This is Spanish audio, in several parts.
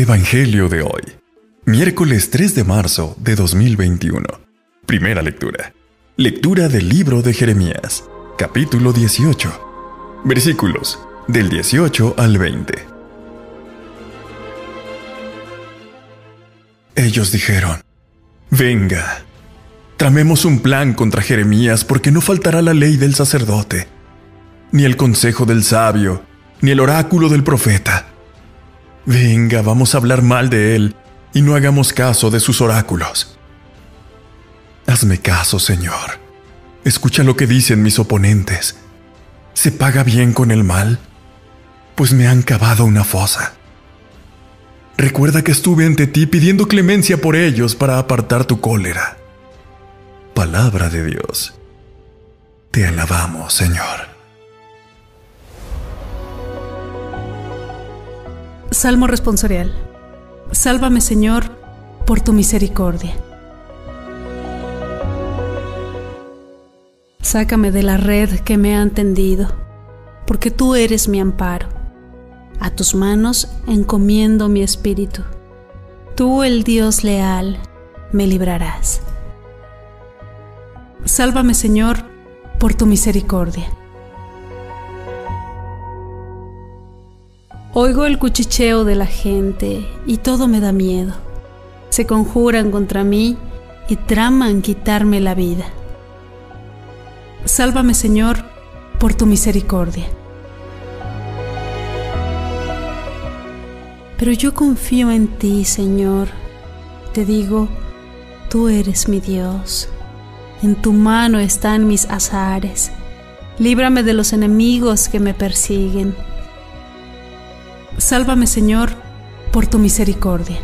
Evangelio de hoy. Miércoles 3 de marzo de 2021. Primera lectura. Lectura del libro de Jeremías, capítulo 18. Versículos del 18 al 20. Ellos dijeron, Venga, tramemos un plan contra Jeremías porque no faltará la ley del sacerdote, ni el consejo del sabio, ni el oráculo del profeta. Venga, vamos a hablar mal de él y no hagamos caso de sus oráculos. Hazme caso, Señor. Escucha lo que dicen mis oponentes. ¿Se paga bien con el mal? Pues me han cavado una fosa. Recuerda que estuve ante ti pidiendo clemencia por ellos para apartar tu cólera. Palabra de Dios. Te alabamos, Señor. Salmo responsorial. Sálvame, Señor, por tu misericordia. Sácame de la red que me han tendido, porque tú eres mi amparo. A tus manos encomiendo mi espíritu. Tú, el Dios leal, me librarás. Sálvame, Señor, por tu misericordia. Oigo el cuchicheo de la gente y todo me da miedo. Se conjuran contra mí y traman quitarme la vida. Sálvame, Señor, por tu misericordia. Pero yo confío en ti, Señor. Te digo, tú eres mi Dios. En tu mano están mis azares. Líbrame de los enemigos que me persiguen Sálvame, Señor, por tu misericordia.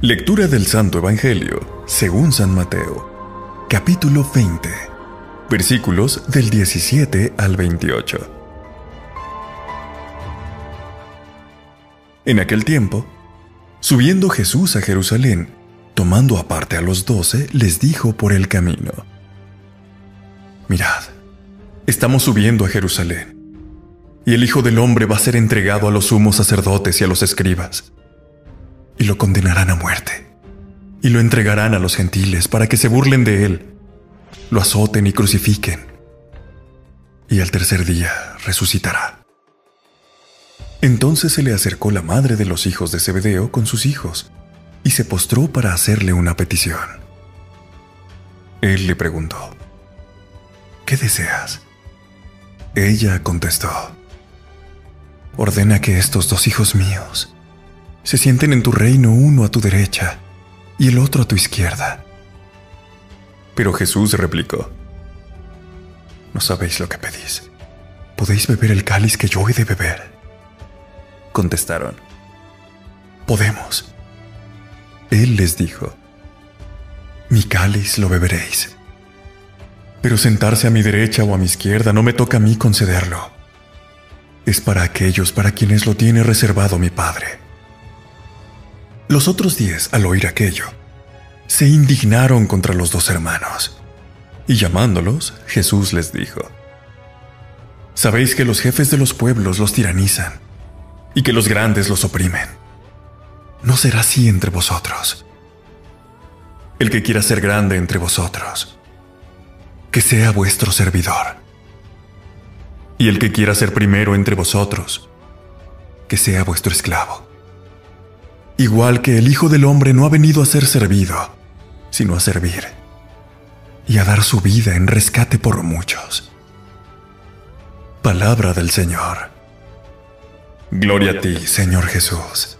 Lectura del Santo Evangelio, según San Mateo, capítulo 20, versículos del 17 al 28. En aquel tiempo, subiendo Jesús a Jerusalén, tomando aparte a los doce, les dijo por el camino, Mirad, Estamos subiendo a Jerusalén, y el Hijo del Hombre va a ser entregado a los sumos sacerdotes y a los escribas, y lo condenarán a muerte, y lo entregarán a los gentiles para que se burlen de él, lo azoten y crucifiquen, y al tercer día resucitará. Entonces se le acercó la madre de los hijos de Zebedeo con sus hijos, y se postró para hacerle una petición. Él le preguntó, ¿qué deseas? Ella contestó, Ordena que estos dos hijos míos se sienten en tu reino uno a tu derecha y el otro a tu izquierda. Pero Jesús replicó, No sabéis lo que pedís. ¿Podéis beber el cáliz que yo he de beber? Contestaron, Podemos. Él les dijo, Mi cáliz lo beberéis pero sentarse a mi derecha o a mi izquierda no me toca a mí concederlo. Es para aquellos para quienes lo tiene reservado mi Padre. Los otros diez, al oír aquello, se indignaron contra los dos hermanos, y llamándolos, Jesús les dijo, Sabéis que los jefes de los pueblos los tiranizan, y que los grandes los oprimen. No será así entre vosotros. El que quiera ser grande entre vosotros, que sea vuestro servidor. Y el que quiera ser primero entre vosotros, que sea vuestro esclavo. Igual que el Hijo del Hombre no ha venido a ser servido, sino a servir, y a dar su vida en rescate por muchos. Palabra del Señor. Gloria a ti, Señor Jesús.